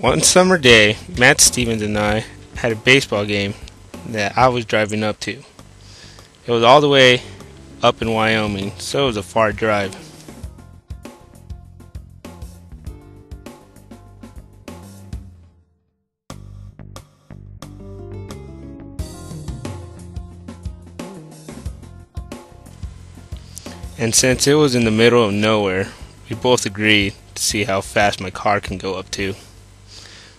One summer day, Matt Stevens and I had a baseball game that I was driving up to. It was all the way up in Wyoming, so it was a far drive. And since it was in the middle of nowhere, we both agreed to see how fast my car can go up to.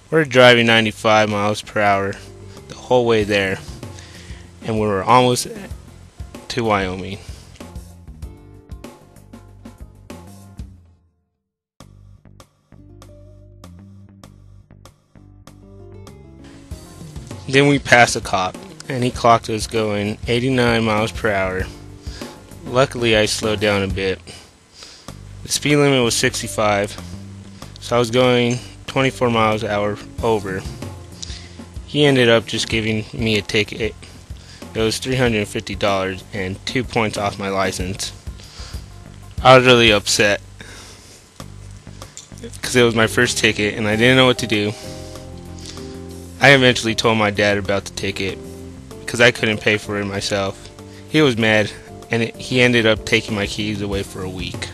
We're driving 95 miles per hour the whole way there, and we were almost to Wyoming. Then we passed a cop, and he clocked us going 89 miles per hour. Luckily, I slowed down a bit. The speed limit was 65, so I was going 24 miles an hour over. He ended up just giving me a ticket. It was $350 and two points off my license. I was really upset because it was my first ticket and I didn't know what to do. I eventually told my dad about the ticket because I couldn't pay for it myself. He was mad and it, he ended up taking my keys away for a week.